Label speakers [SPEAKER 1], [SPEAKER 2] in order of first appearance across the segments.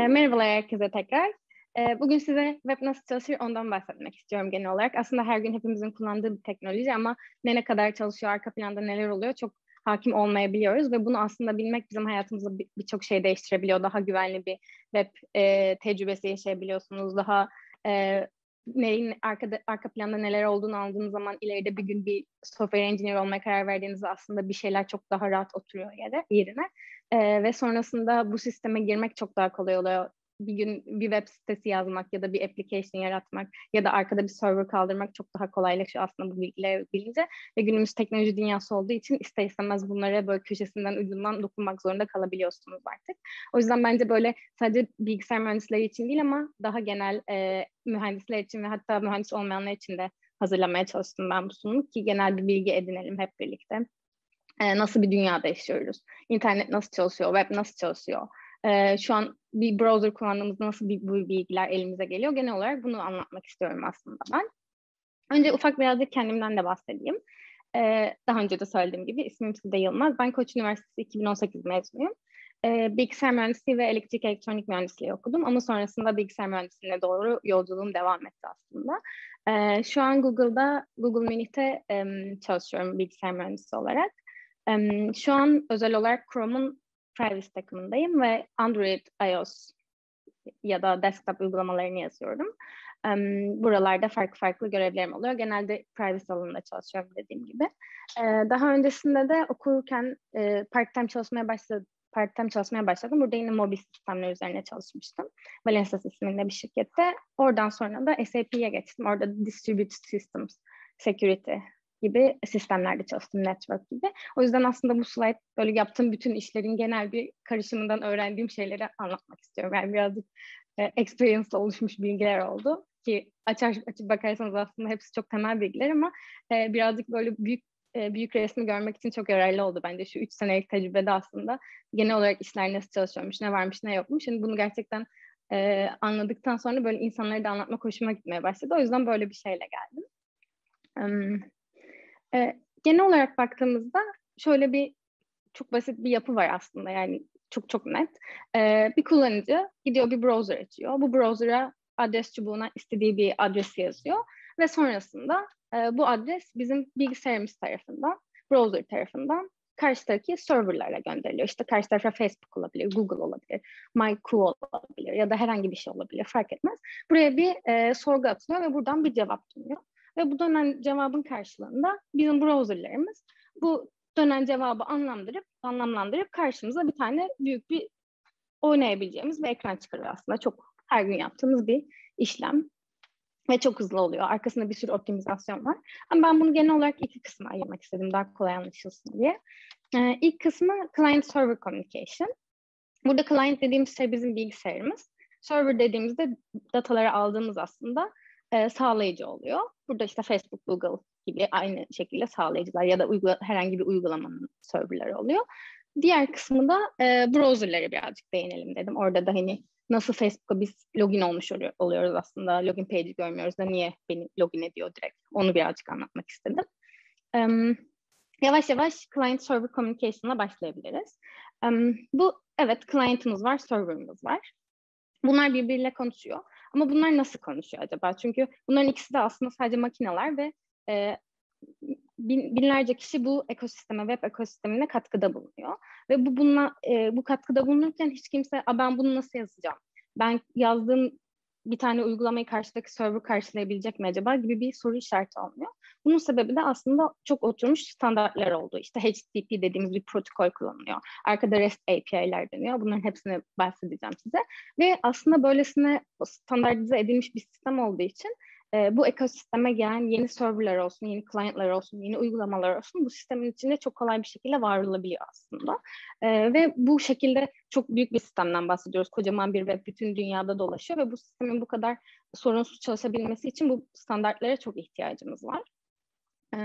[SPEAKER 1] E, merhabalar herkese tekrar. E, bugün size web nasıl çalışır ondan bahsetmek istiyorum genel olarak. Aslında her gün hepimizin kullandığı bir teknoloji ama ne ne kadar çalışıyor, arka planda neler oluyor çok hakim olmayabiliyoruz ve bunu aslında bilmek bizim hayatımızda birçok şey değiştirebiliyor. Daha güvenli bir web e, tecrübesi yaşayabiliyorsunuz. Daha e, neyin arkada, arka planda neler olduğunu anladığınız zaman ileride bir gün bir software engineer olmaya karar verdiğinizde aslında bir şeyler çok daha rahat oturuyor yere, yerine. Ee, ve sonrasında bu sisteme girmek çok daha kolay oluyor bir gün bir web sitesi yazmak ya da bir application yaratmak ya da arkada bir server kaldırmak çok daha kolaylaşıyor aslında bu bilgileri bilince ve günümüz teknoloji dünyası olduğu için ister istemez bunlara böyle köşesinden ucundan dokunmak zorunda kalabiliyorsunuz artık. O yüzden bence böyle sadece bilgisayar mühendisleri için değil ama daha genel e, mühendisler için ve hatta mühendis olmayanlar için de hazırlamaya çalıştım ben bu sunumu ki genel bir bilgi edinelim hep birlikte. E, nasıl bir dünyada yaşıyoruz? İnternet nasıl çalışıyor? Web nasıl çalışıyor? E, şu an bir browser kullandığımızda nasıl bir, bu bilgiler elimize geliyor. Genel olarak bunu anlatmak istiyorum aslında ben. Önce ufak birazcık kendimden de bahsedeyim. Ee, daha önce de söylediğim gibi ismim Side Yılmaz. Ben Koç Üniversitesi 2018 mezunuyum. Ee, bilgisayar mühendisliği ve elektrik elektronik mühendisliği okudum ama sonrasında bilgisayar mühendisliğine doğru yolculuğum devam etti aslında. Ee, şu an Google'da, Google Mini'te e, çalışıyorum bilgisayar mühendisi olarak. E, şu an özel olarak Chrome'un Privacy takımındayım ve Android, iOS ya da desktop uygulamalarını yazıyorum. Um, buralarda farklı farklı görevlerim oluyor. Genelde privacy alanında çalışıyorum dediğim gibi. Ee, daha öncesinde de okurken e, part-time çalışmaya başladım. Part-time çalışmaya başladım. Burada yine mobil sistemler üzerine çalışmıştım. Valencia isminde bir şirkette. Oradan sonra da SAP'ye geçtim. Orada Distributed Systems Security gibi sistemlerde çalıştım, network gibi. O yüzden aslında bu slide böyle yaptığım bütün işlerin genel bir karışımından öğrendiğim şeyleri anlatmak istiyorum. Yani birazcık e, experience oluşmuş bilgiler oldu ki açar açıp bakarsanız aslında hepsi çok temel bilgiler ama e, birazcık böyle büyük e, büyük resmi görmek için çok yararlı oldu bence şu üç senelik tecrübede aslında genel olarak işler nasıl çalışıyormuş, ne varmış, ne yokmuş. Şimdi bunu gerçekten e, anladıktan sonra böyle insanlara da anlatmak hoşuma gitmeye başladı. O yüzden böyle bir şeyle geldim. Um, e, genel olarak baktığımızda şöyle bir çok basit bir yapı var aslında yani çok çok net. E, bir kullanıcı gidiyor bir browser açıyor. Bu browser'a adres çubuğuna istediği bir adresi yazıyor ve sonrasında e, bu adres bizim bilgisayarımız tarafından, browser tarafından karşıdaki serverlara gönderiliyor. İşte karşı tarafa Facebook olabilir, Google olabilir, MyQ olabilir ya da herhangi bir şey olabilir fark etmez. Buraya bir e, sorgu atılıyor ve buradan bir cevap dönüyor. Ve bu dönen cevabın karşılığında bizim browserlarımız bu dönen cevabı anlamlandırıp anlamlandırıp karşımıza bir tane büyük bir oynayabileceğimiz bir ekran çıkarıyor aslında. Çok her gün yaptığımız bir işlem ve çok hızlı oluyor. Arkasında bir sürü optimizasyon var. Ama ben bunu genel olarak iki kısma ayırmak istedim daha kolay anlaşılsın diye. Ee, ilk kısmı client server communication. Burada client dediğimiz şey bizim bilgisayarımız. Server dediğimizde dataları aldığımız aslında e, sağlayıcı oluyor. Burada işte Facebook, Google gibi aynı şekilde sağlayıcılar ya da uygula, herhangi bir uygulamanın serverları oluyor. Diğer kısmı da e, browserlara birazcık değinelim dedim. Orada da hani nasıl Facebook'a biz login olmuş oluyoruz aslında. Login page'i görmüyoruz da niye beni login ediyor direkt. Onu birazcık anlatmak istedim. Um, yavaş yavaş client server communication'a başlayabiliriz. Um, bu evet client'ımız var, server'ımız var. Bunlar birbiriyle konuşuyor. Ama bunlar nasıl konuşuyor acaba? Çünkü bunların ikisi de aslında sadece makineler ve e, bin, binlerce kişi bu ekosisteme, web ekosistemine katkıda bulunuyor. Ve bu bununla, e, bu katkıda bulunurken hiç kimse ben bunu nasıl yazacağım? Ben yazdığım bir tane uygulamayı karşıdaki server karşılayabilecek mi acaba gibi bir soru işareti olmuyor. Bunun sebebi de aslında çok oturmuş standartlar oldu. İşte HTTP dediğimiz bir protokol kullanılıyor. Arkada REST API'ler dönüyor. Bunların hepsini bahsedeceğim size. Ve aslında böylesine standartize edilmiş bir sistem olduğu için e, bu ekosisteme gelen yeni serverlar olsun, yeni client'lar olsun, yeni uygulamalar olsun bu sistemin içinde çok kolay bir şekilde var olabiliyor aslında. E, ve bu şekilde çok büyük bir sistemden bahsediyoruz. Kocaman bir web bütün dünyada dolaşıyor ve bu sistemin bu kadar sorunsuz çalışabilmesi için bu standartlara çok ihtiyacımız var. E,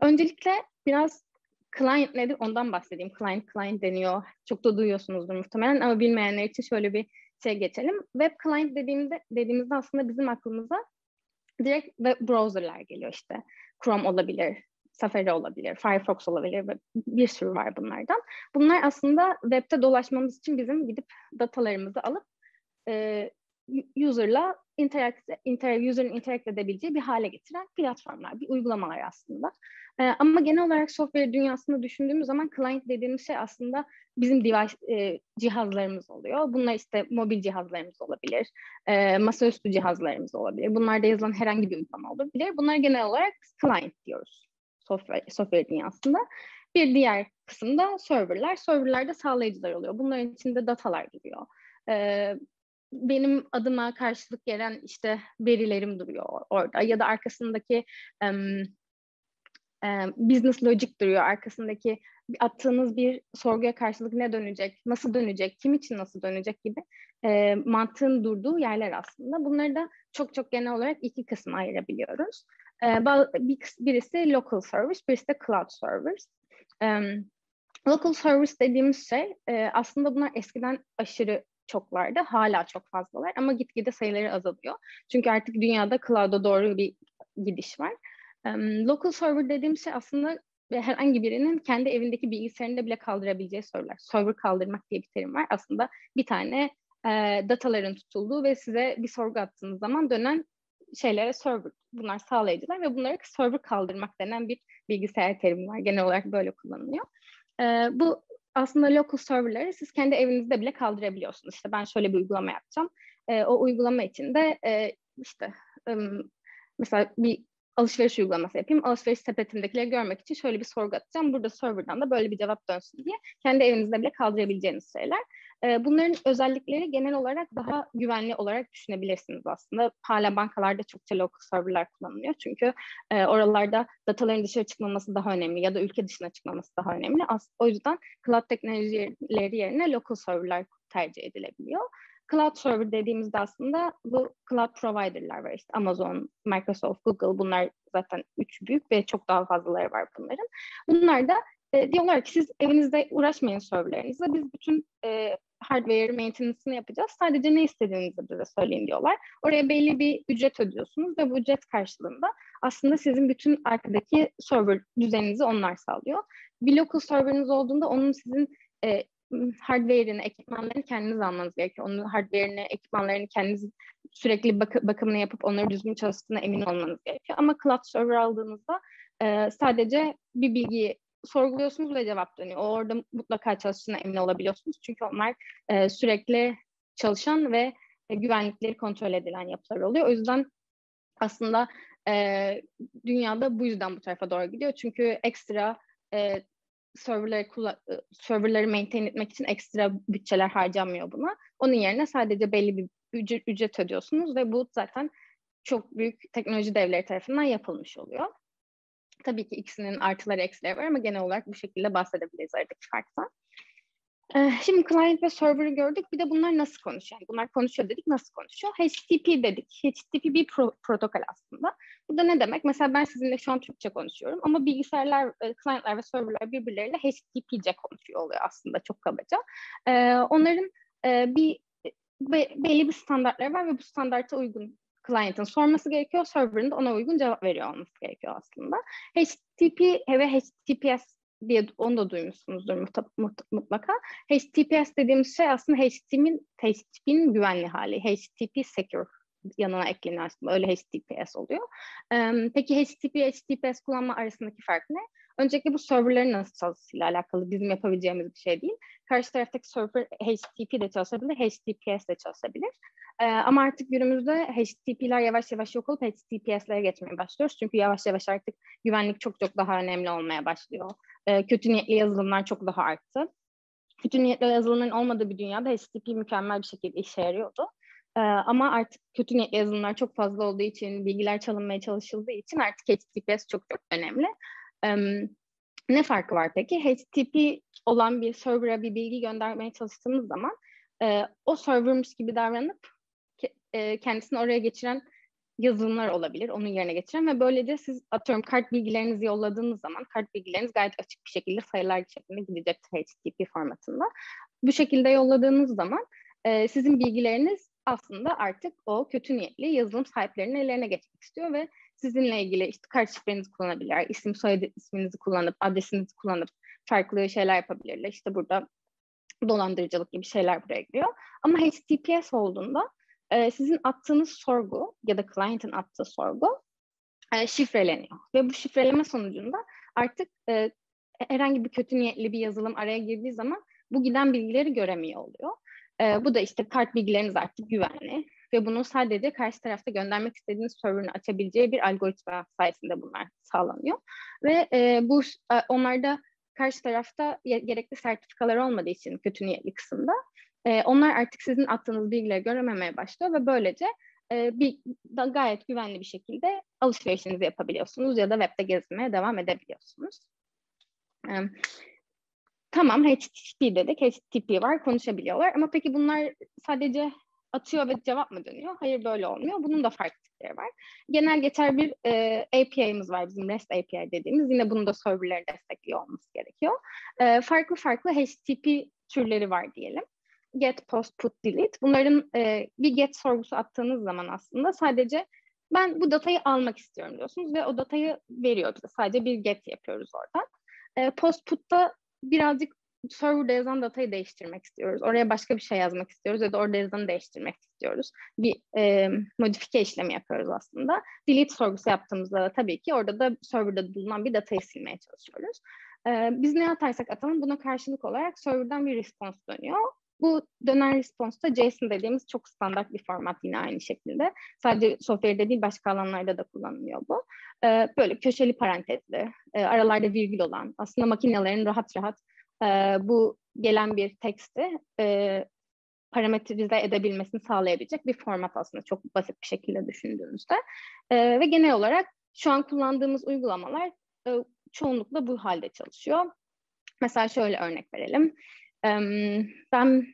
[SPEAKER 1] öncelikle biraz client nedir ondan bahsedeyim. Client client deniyor. Çok da duyuyorsunuzdur muhtemelen ama bilmeyenler için şöyle bir şey geçelim. Web client dediğimizde dediğimizde aslında bizim aklımıza direkt web browserlar geliyor işte. Chrome olabilir, Safari olabilir, Firefox olabilir ve bir sürü var bunlardan. Bunlar aslında webde dolaşmamız için bizim gidip datalarımızı alıp e, user'la interact, inter, user'ın interact edebileceği bir hale getiren platformlar, bir uygulamalar aslında. Ee, ama genel olarak software dünyasında düşündüğümüz zaman client dediğimiz şey aslında bizim device e, cihazlarımız oluyor. Bunlar işte mobil cihazlarımız olabilir, e, masaüstü cihazlarımız olabilir. Bunlarda yazılan herhangi bir uygulama olabilir. Bunlar genel olarak client diyoruz software, software dünyasında. Bir diğer kısımda serverlar. Serverlerde sağlayıcılar oluyor. Bunların içinde datalar giriyor. Ee, benim adıma karşılık gelen işte verilerim duruyor orada ya da arkasındaki um, um, business logic duruyor arkasındaki attığınız bir sorguya karşılık ne dönecek, nasıl dönecek, kim için nasıl dönecek gibi e, mantığın durduğu yerler aslında. Bunları da çok çok genel olarak iki kısma ayırabiliyoruz. E, birisi local service, birisi de cloud service. Um, local service dediğimiz şey e, aslında bunlar eskiden aşırı çoklardı. Hala çok fazlalar ama gitgide sayıları azalıyor. Çünkü artık dünyada cloud'a doğru bir gidiş var. Um, local server dediğim şey aslında herhangi birinin kendi evindeki bilgisayarında bile kaldırabileceği serverler. Server kaldırmak diye bir terim var. Aslında bir tane e, dataların tutulduğu ve size bir sorgu attığınız zaman dönen şeylere server, bunlar sağlayıcılar ve bunları server kaldırmak denen bir bilgisayar terimi var. Genel olarak böyle kullanılıyor. E, bu aslında local serverları siz kendi evinizde bile kaldırabiliyorsunuz. İşte ben şöyle bir uygulama yapacağım. E, o uygulama için de e, işte um, mesela bir alışveriş uygulaması yapayım. Alışveriş sepetimdekileri görmek için şöyle bir sorgu atacağım. Burada serverdan da böyle bir cevap dönsün diye kendi evinizde bile kaldırabileceğiniz şeyler. Bunların özellikleri genel olarak daha güvenli olarak düşünebilirsiniz aslında. Hala bankalarda çokça local serverlar kullanılıyor. Çünkü oralarda dataların dışarı çıkmaması daha önemli ya da ülke dışına çıkmaması daha önemli. O yüzden cloud teknolojileri yerine local serverlar tercih edilebiliyor. Cloud server dediğimizde aslında bu cloud provider'lar var işte Amazon, Microsoft, Google bunlar zaten üç büyük ve çok daha fazlaları var bunların. Bunlar da e, diyorlar ki siz evinizde uğraşmayın serverlerinizle biz bütün e, hardware maintenance'ını yapacağız. Sadece ne istediğinizi bize söyleyin diyorlar. Oraya belli bir ücret ödüyorsunuz ve bu ücret karşılığında aslında sizin bütün arkadaki server düzeninizi onlar sağlıyor. Bir local serveriniz olduğunda onun sizin e, hardware'ini, ekipmanlarını kendiniz almanız gerekiyor. Onun hardware'ini, ekipmanlarını kendiniz sürekli bak bakımını yapıp onları düzgün çalıştığına emin olmanız gerekiyor. Ama cloud server aldığınızda e, sadece bir bilgiyi sorguluyorsunuz ve cevap dönüyor. Orada mutlaka çalıştığına emin olabiliyorsunuz. Çünkü onlar e, sürekli çalışan ve e, güvenlikleri kontrol edilen yapılar oluyor. O yüzden aslında e, dünyada bu yüzden bu tarafa doğru gidiyor. Çünkü ekstra e, serverları, serverları maintain etmek için ekstra bütçeler harcanmıyor buna. Onun yerine sadece belli bir ücret ödüyorsunuz ve bu zaten çok büyük teknoloji devleri tarafından yapılmış oluyor. Tabii ki ikisinin artıları eksileri var ama genel olarak bu şekilde bahsedebiliriz aradaki farktan. Ee, şimdi client ve server'ı gördük. Bir de bunlar nasıl konuşuyor? Bunlar konuşuyor dedik. Nasıl konuşuyor? HTTP dedik. HTTP bir pro- protokol aslında. Bu da ne demek? Mesela ben sizinle şu an Türkçe konuşuyorum ama bilgisayarlar, e, client'lar ve server'lar birbirleriyle HTTP'ce konuşuyor oluyor aslında çok kabaca. Ee, onların e, bir be, belli bir standartları var ve bu standarta uygun client'ın sorması gerekiyor. Server'ın da ona uygun cevap veriyor olması gerekiyor aslında. HTTP ve HTTPS diye onu da duymuşsunuzdur mutlaka. HTTPS dediğimiz şey aslında HTTP'nin HTTP'nin güvenli hali. HTTP secure yanına ekleniyor aslında. Öyle HTTPS oluyor. Peki HTTP HTTPS kullanma arasındaki fark ne? Öncelikle bu serverlerin nasıl çalıştığıyla alakalı bizim yapabileceğimiz bir şey değil. Karşı taraftaki server HTTP de çalışabilir, HTTPS de çalışabilir. Ee, ama artık günümüzde HTTP'ler yavaş yavaş yok olup HTTPS'lere geçmeye başlıyoruz. Çünkü yavaş yavaş artık güvenlik çok çok daha önemli olmaya başlıyor. Ee, kötü niyetli yazılımlar çok daha arttı. Kötü niyetli yazılımların olmadığı bir dünyada HTTP mükemmel bir şekilde işe yarıyordu. Ee, ama artık kötü niyetli yazılımlar çok fazla olduğu için, bilgiler çalınmaya çalışıldığı için artık HTTPS çok çok önemli. Ee, ne farkı var peki? HTTP olan bir server'a bir bilgi göndermeye çalıştığımız zaman e, o servermiş gibi davranıp ke, e, kendisini oraya geçiren yazılımlar olabilir, onun yerine geçiren ve böylece siz atıyorum kart bilgilerinizi yolladığınız zaman kart bilgileriniz gayet açık bir şekilde sayılar şeklinde gidecektir HTTP formatında. Bu şekilde yolladığınız zaman e, sizin bilgileriniz aslında artık o kötü niyetli yazılım sahiplerinin ellerine geçmek istiyor ve sizinle ilgili işte kart şifrenizi kullanabilirler, isim soyadı isminizi kullanıp, adresinizi kullanıp farklı şeyler yapabilirler. İşte burada dolandırıcılık gibi şeyler buraya giriyor. Ama HTTPS olduğunda e, sizin attığınız sorgu ya da client'ın attığı sorgu e, şifreleniyor. Ve bu şifreleme sonucunda artık e, herhangi bir kötü niyetli bir yazılım araya girdiği zaman bu giden bilgileri göremiyor oluyor. E, bu da işte kart bilgileriniz artık güvenli ve bunu sadece karşı tarafta göndermek istediğiniz server'ını açabileceği bir algoritma sayesinde bunlar sağlanıyor. Ve e, bu e, onlarda karşı tarafta gerekli sertifikalar olmadığı için kötü niyetli kısımda e, onlar artık sizin attığınız bilgileri görememeye başlıyor ve böylece e, bir da gayet güvenli bir şekilde alışverişinizi yapabiliyorsunuz ya da webde gezmeye devam edebiliyorsunuz. E, tamam HTTP dedik, HTTP var, konuşabiliyorlar ama peki bunlar sadece atıyor ve cevap mı dönüyor? Hayır böyle olmuyor. Bunun da farklı tipleri var. Genel geçer bir e, API'miz var bizim REST API dediğimiz. Yine bunu da serverleri destekliyor olması gerekiyor. E, farklı farklı HTTP türleri var diyelim. Get, post, put, delete. Bunların e, bir get sorgusu attığınız zaman aslında sadece ben bu datayı almak istiyorum diyorsunuz ve o datayı veriyor bize. Sadece bir get yapıyoruz oradan. E, post, put'ta birazcık serverda yazan datayı değiştirmek istiyoruz. Oraya başka bir şey yazmak istiyoruz ya da orada yazanı değiştirmek istiyoruz. Bir e, modifike işlemi yapıyoruz aslında. Delete sorgusu yaptığımızda da tabii ki orada da serverda bulunan bir datayı silmeye çalışıyoruz. E, biz ne atarsak atalım buna karşılık olarak serverdan bir response dönüyor. Bu dönen response'da JSON dediğimiz çok standart bir format yine aynı şekilde. Sadece software'de değil başka alanlarda da kullanılıyor bu. Ee, böyle köşeli parantezli, e, aralarda virgül olan, aslında makinelerin rahat rahat e, bu gelen bir teksti e, parametrize edebilmesini sağlayabilecek bir format aslında çok basit bir şekilde düşündüğümüzde. E, ve genel olarak şu an kullandığımız uygulamalar e, çoğunlukla bu halde çalışıyor. Mesela şöyle örnek verelim. E, ben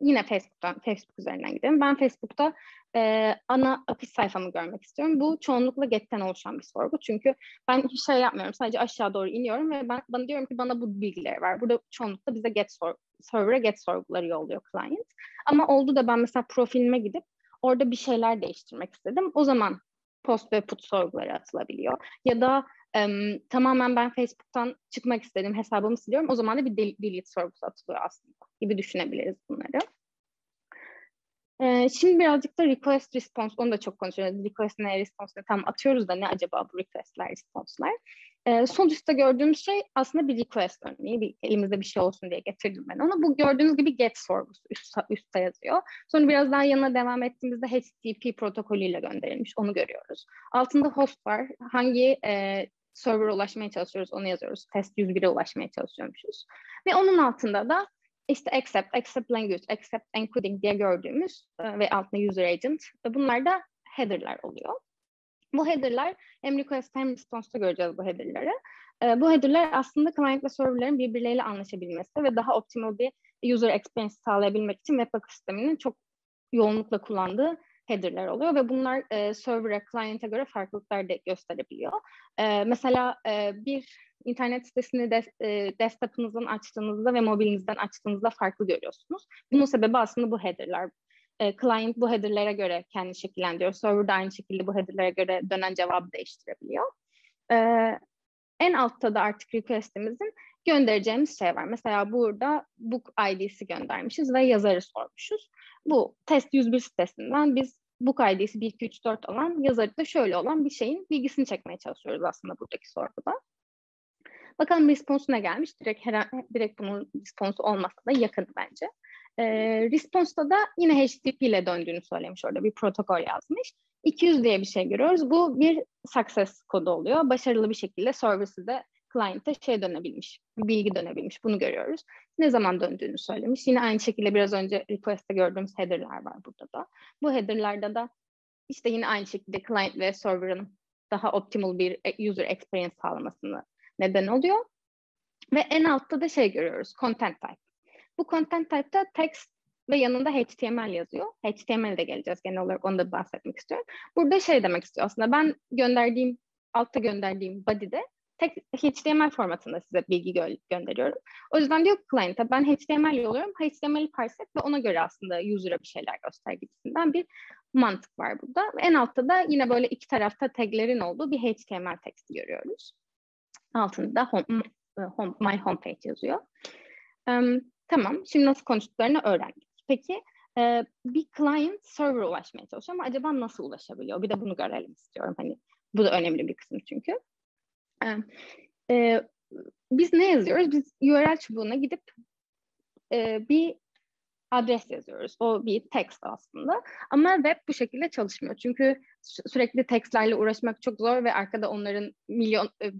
[SPEAKER 1] yine Facebook'tan, Facebook üzerinden gidelim. Ben Facebook'ta e, ana akış sayfamı görmek istiyorum. Bu çoğunlukla get'ten oluşan bir sorgu. Çünkü ben hiç şey yapmıyorum. Sadece aşağı doğru iniyorum ve ben bana diyorum ki bana bu bilgileri ver. Burada çoğunlukla bize get sor server'a get sorguları yolluyor client. Ama oldu da ben mesela profilime gidip orada bir şeyler değiştirmek istedim. O zaman post ve put sorguları atılabiliyor. Ya da tamamen ben Facebook'tan çıkmak istedim hesabımı siliyorum. O zaman da bir delete sorgusu atılıyor aslında gibi düşünebiliriz bunları. Şimdi birazcık da request response, onu da çok konuşuyoruz. Request ne, response ne tam atıyoruz da ne acaba bu requestler, response'lar. Sol üstte gördüğümüz şey aslında bir request örneği. Bir, elimizde bir şey olsun diye getirdim ben onu. Bu gördüğünüz gibi get sorgusu üst, üstte yazıyor. Sonra biraz daha yanına devam ettiğimizde HTTP protokolüyle gönderilmiş. Onu görüyoruz. Altında host var. Hangi e, server'a ulaşmaya çalışıyoruz onu yazıyoruz. Test 101'e ulaşmaya çalışıyormuşuz. Ve onun altında da işte accept, accept language, accept encoding diye gördüğümüz e, ve altında user agent. E, bunlar da header'lar oluyor. Bu header'lar hem request hem response'da göreceğiz bu header'ları. E, bu header'lar aslında client ve server'ların birbirleriyle anlaşabilmesi ve daha optimal bir user experience sağlayabilmek için web ekosisteminin çok yoğunlukla kullandığı header'lar oluyor ve bunlar e, server'a, client'e göre farklılıklar da gösterebiliyor. E, mesela e, bir internet sitesini de, e, desktop'ınızdan açtığınızda ve mobilinizden açtığınızda farklı görüyorsunuz. Bunun sebebi aslında bu header'lar. E, client bu header'lere göre kendi şekillendiriyor. Server de aynı şekilde bu header'lere göre dönen cevabı değiştirebiliyor. E, en altta da artık request'imizin göndereceğimiz şey var. Mesela burada book ID'si göndermişiz ve yazarı sormuşuz. Bu test 101 sitesinden biz book ID'si 1, 2, 3, 4 olan yazarı da şöyle olan bir şeyin bilgisini çekmeye çalışıyoruz aslında buradaki sorguda. Bakalım response ne gelmiş? Direkt, her, direkt bunun response olmasa da yakın bence. E, response'da da yine HTTP ile döndüğünü söylemiş orada bir protokol yazmış. 200 diye bir şey görüyoruz. Bu bir success kodu oluyor. Başarılı bir şekilde service'ı de client'e şey dönebilmiş, bir bilgi dönebilmiş. Bunu görüyoruz. Ne zaman döndüğünü söylemiş. Yine aynı şekilde biraz önce request'te gördüğümüz header'lar var burada da. Bu header'larda da işte yine aynı şekilde client ve server'ın daha optimal bir user experience sağlamasını neden oluyor. Ve en altta da şey görüyoruz, content type. Bu content type'da text ve yanında HTML yazıyor. HTML'de geleceğiz genel olarak onu da bahsetmek istiyorum. Burada şey demek istiyor aslında ben gönderdiğim, altta gönderdiğim body'de tek HTML formatında size bilgi gö- gönderiyorum. O yüzden diyor client'a ben HTML yolluyorum. HTML'i parse et ve ona göre aslında user'a bir şeyler göster gibisinden bir mantık var burada. En altta da yine böyle iki tarafta taglerin olduğu bir HTML teksti görüyoruz. Altında home, home, my homepage yazıyor. Um, tamam, şimdi nasıl konuştuklarını öğrendik. Peki e, bir client server ulaşmaya çalışıyor ama acaba nasıl ulaşabiliyor? Bir de bunu görelim istiyorum. Hani bu da önemli bir kısım çünkü. E, e, biz ne yazıyoruz? Biz URL çubuğuna gidip e, bir adres yazıyoruz. O bir text aslında. Ama web bu şekilde çalışmıyor. Çünkü sürekli textlerle uğraşmak çok zor ve arkada onların milyon e,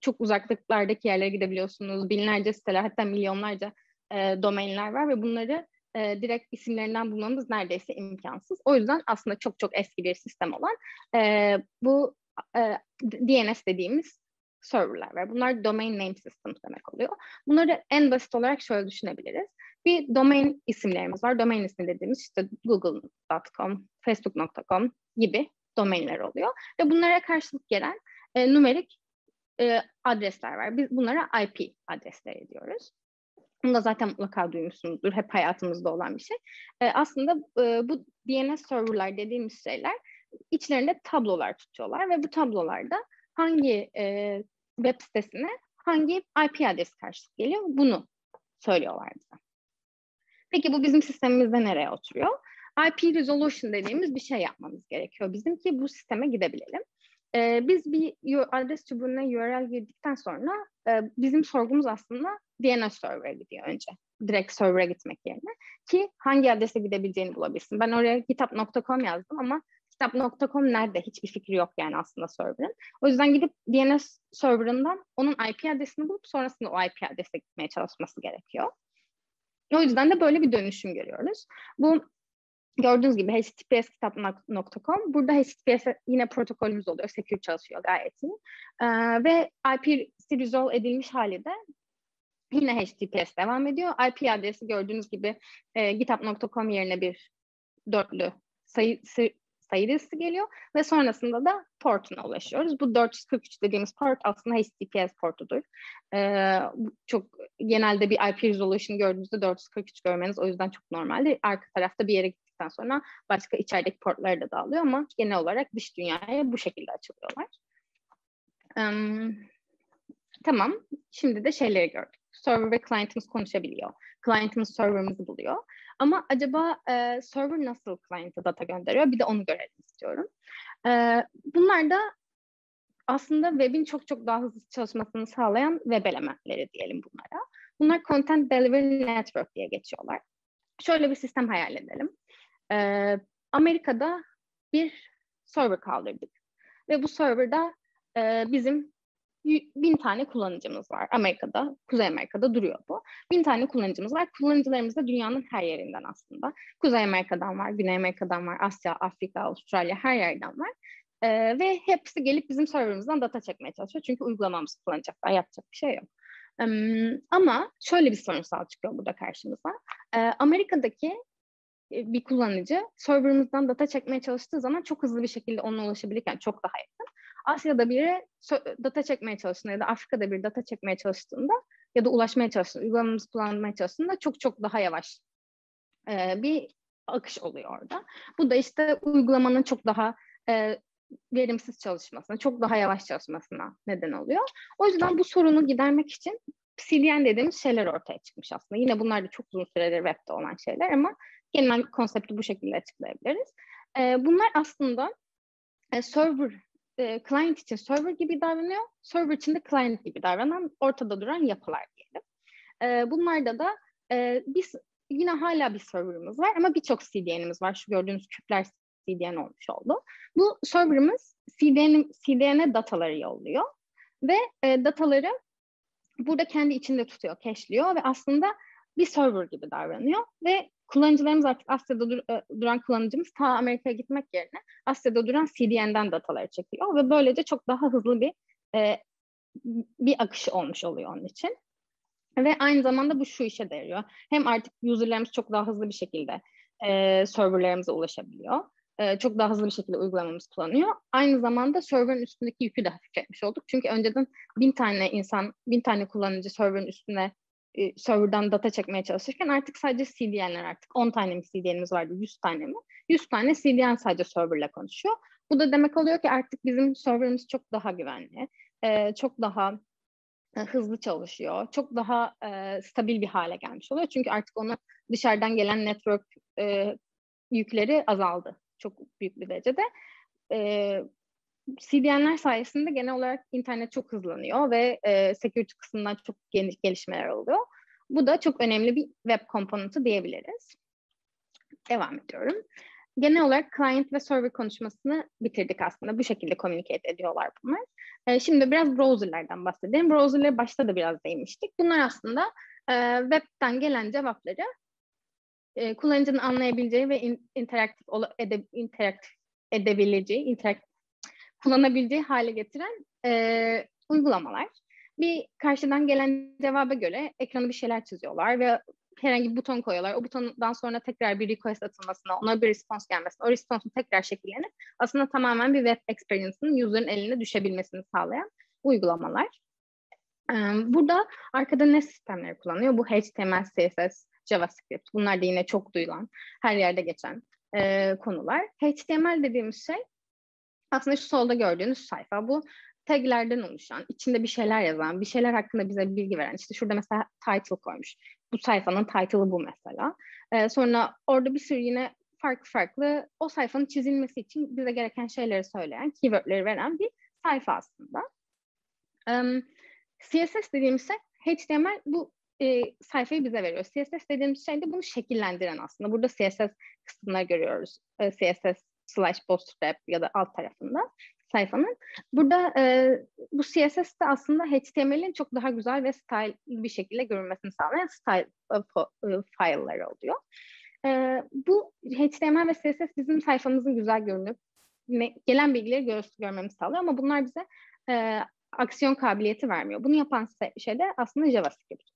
[SPEAKER 1] çok uzaklıklardaki yerlere gidebiliyorsunuz. Binlerce siteler hatta milyonlarca e, domainler var ve bunları e, direkt isimlerinden bulmamız neredeyse imkansız. O yüzden aslında çok çok eski bir sistem olan e, bu e, DNS dediğimiz serverler var. Bunlar domain name systems demek oluyor. Bunları en basit olarak şöyle düşünebiliriz. Bir domain isimlerimiz var. Domain ismi dediğimiz işte google.com, facebook.com gibi domainler oluyor. Ve bunlara karşılık gelen e, numerik e, adresler var. Biz bunlara IP adresleri diyoruz. Bunu da zaten mutlaka duymuşsunuzdur. Hep hayatımızda olan bir şey. E, aslında e, bu DNS serverlar dediğimiz şeyler içlerinde tablolar tutuyorlar ve bu tablolarda hangi e, web sitesine hangi IP adresi karşılık geliyor bunu söylüyorlar bize. Peki bu bizim sistemimizde nereye oturuyor? IP resolution dediğimiz bir şey yapmamız gerekiyor bizim ki bu sisteme gidebilelim. Ee, biz bir adres çubuğuna URL girdikten sonra e, bizim sorgumuz aslında DNS server'a gidiyor önce. Direkt server'a gitmek yerine. Ki hangi adrese gidebileceğini bulabilsin. Ben oraya kitap.com yazdım ama kitap.com nerede? Hiçbir fikri yok yani aslında server'ın. O yüzden gidip DNS server'ından onun IP adresini bulup sonrasında o IP adrese gitmeye çalışması gerekiyor. O yüzden de böyle bir dönüşüm görüyoruz. Bu gördüğünüz gibi https.kitap.com burada HTTPS yine protokolümüz oluyor. Secure çalışıyor gayet iyi. Ee, ve IP resolve edilmiş hali de yine HTTPS devam ediyor. IP adresi gördüğünüz gibi e, github.com yerine bir dörtlü sayı, sayı dizisi geliyor ve sonrasında da portuna ulaşıyoruz. Bu 443 dediğimiz port aslında HTTPS portudur. Ee, çok genelde bir IP resolution gördüğünüzde 443 görmeniz o yüzden çok normaldir. Arka tarafta bir yere gittikten sonra başka içerideki portları da dağılıyor ama genel olarak dış dünyaya bu şekilde açılıyorlar. Um, tamam, şimdi de şeyleri gördük. Server ve client'ımız konuşabiliyor. Client'ımız server'ımızı buluyor. Ama acaba e, server nasıl client'a data gönderiyor? Bir de onu görelim istiyorum. E, bunlar da aslında web'in çok çok daha hızlı çalışmasını sağlayan web elementleri diyelim bunlara. Bunlar Content Delivery Network diye geçiyorlar. Şöyle bir sistem hayal edelim. E, Amerika'da bir server kaldırdık. Ve bu serverda e, bizim bin tane kullanıcımız var. Amerika'da, Kuzey Amerika'da duruyor bu. Bin tane kullanıcımız var. Kullanıcılarımız da dünyanın her yerinden aslında. Kuzey Amerika'dan var, Güney Amerika'dan var, Asya, Afrika, Avustralya her yerden var. Ee, ve hepsi gelip bizim serverımızdan data çekmeye çalışıyor. Çünkü uygulamamızı kullanacaklar, yapacak bir şey yok. Um, ama şöyle bir sorunsal çıkıyor burada karşımıza. Ee, Amerika'daki e, bir kullanıcı serverımızdan data çekmeye çalıştığı zaman çok hızlı bir şekilde ona ulaşabilirken çok daha yakın. Asya'da biri data çekmeye çalıştığında ya da Afrika'da bir data çekmeye çalıştığında ya da ulaşmaya çalıştığında, uygulamamızı kullanmaya çalıştığında çok çok daha yavaş e, bir akış oluyor orada. Bu da işte uygulamanın çok daha e, verimsiz çalışmasına, çok daha yavaş çalışmasına neden oluyor. O yüzden bu sorunu gidermek için CDN dediğimiz şeyler ortaya çıkmış aslında. Yine bunlar da çok uzun süredir webde olan şeyler ama genel konsepti bu şekilde açıklayabiliriz. E, bunlar aslında e, server e, client için server gibi davranıyor, server için de client gibi davranan ortada duran yapılar diyelim. E, bunlarda da e, biz yine hala bir serverımız var ama birçok CDN'imiz var. Şu gördüğünüz küpler CDN olmuş oldu. Bu serverımız CDN, CDN'e dataları yolluyor ve e, dataları burada kendi içinde tutuyor, cache'liyor ve aslında bir server gibi davranıyor ve kullanıcılarımız artık Asya'da dur, e, duran kullanıcımız ta Amerika'ya gitmek yerine Asya'da duran CDN'den dataları çekiyor ve böylece çok daha hızlı bir e, bir akış olmuş oluyor onun için. Ve aynı zamanda bu şu işe de yarıyor. Hem artık user'larımız çok daha hızlı bir şekilde e, serverlarımıza ulaşabiliyor. e, çok daha hızlı bir şekilde uygulamamız kullanıyor. Aynı zamanda server'ın üstündeki yükü de hafifletmiş olduk. Çünkü önceden bin tane insan, bin tane kullanıcı server'ın üstüne e, server'dan data çekmeye çalışırken artık sadece CDN'ler artık 10 tane mi CDN'imiz vardı, 100 tane mi? 100 tane CDN sadece server'la konuşuyor. Bu da demek oluyor ki artık bizim server'ımız çok daha güvenli, e, çok daha e, hızlı çalışıyor, çok daha e, stabil bir hale gelmiş oluyor. Çünkü artık ona dışarıdan gelen network yükleri azaldı çok büyük bir derecede. CDN'ler sayesinde genel olarak internet çok hızlanıyor ve e, security kısmından çok geniş gelişmeler oluyor. Bu da çok önemli bir web komponenti diyebiliriz. Devam ediyorum. Genel olarak client ve server konuşmasını bitirdik aslında. Bu şekilde communicate ediyorlar bunlar. E, şimdi biraz browserlerden bahsedelim. Browserlere başta da biraz değinmiştik. Bunlar aslında e, webten gelen cevapları e, kullanıcının anlayabileceği ve in, interaktif, ede, interaktif edebileceği, interaktif kullanabileceği hale getiren e, uygulamalar. Bir karşıdan gelen cevaba göre ekrana bir şeyler çiziyorlar ve herhangi bir buton koyuyorlar. O butondan sonra tekrar bir request atılmasına, ona bir response gelmesine, o response'un tekrar şekillenip aslında tamamen bir web experience'ın user'ın eline düşebilmesini sağlayan uygulamalar. Burada arkada ne sistemleri kullanıyor? Bu HTML, CSS, JavaScript. Bunlar da yine çok duyulan, her yerde geçen e, konular. HTML dediğimiz şey aslında şu solda gördüğünüz sayfa. Bu taglerden oluşan, içinde bir şeyler yazan, bir şeyler hakkında bize bilgi veren. İşte şurada mesela title koymuş. Bu sayfanın title'ı bu mesela. Ee, sonra orada bir sürü yine farklı farklı o sayfanın çizilmesi için bize gereken şeyleri söyleyen, keywordleri veren bir sayfa aslında. Um, CSS dediğimiz şey HTML bu e, sayfayı bize veriyor. CSS dediğimiz şey de bunu şekillendiren aslında. Burada CSS kısmına görüyoruz. E, CSS slash bootstrap ya da alt tarafında sayfanın. Burada e, bu CSS de aslında HTML'in çok daha güzel ve style bir şekilde görünmesini sağlayan style e, e, file'ları oluyor. E, bu HTML ve CSS bizim sayfamızın güzel görünüp gelen bilgileri gör, görmemizi sağlıyor ama bunlar bize e, aksiyon kabiliyeti vermiyor. Bunu yapan şey de aslında JavaScript.